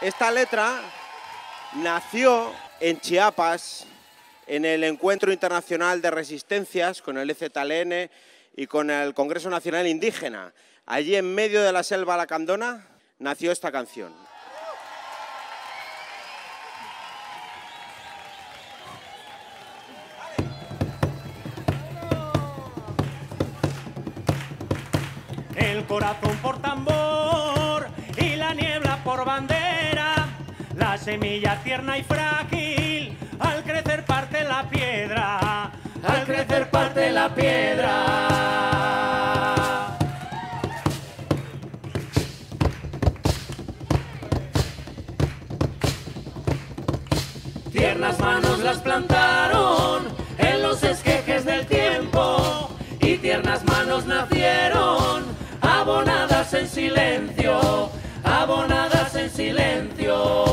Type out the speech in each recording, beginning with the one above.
Esta letra nació en Chiapas, en el Encuentro Internacional de Resistencias con el EZLN y con el Congreso Nacional Indígena. Allí en medio de la selva lacandona nació esta canción. El corazón por tambor y la niebla por bandera, la semilla tierna y frágil, al crecer parte la piedra, al crecer parte la piedra. Tiernas manos las plantaron en los esquejes del tiempo y tiernas manos nacieron abonadas en silencio, abonadas en silencio.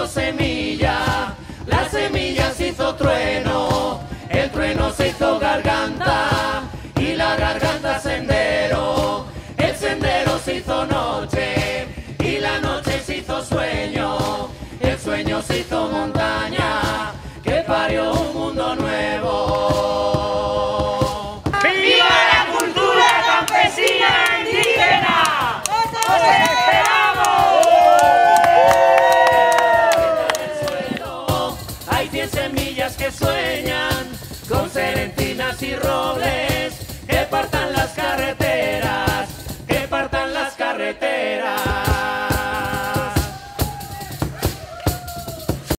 Hizo semilla, la semilla se hizo trueno, el trueno se hizo garganta y la garganta sendero, el sendero se hizo noche y la noche se hizo sueño, el sueño se hizo montaña que parió un mundo nuevo. Semillas que sueñan con serentinas y robles que partan las carreteras.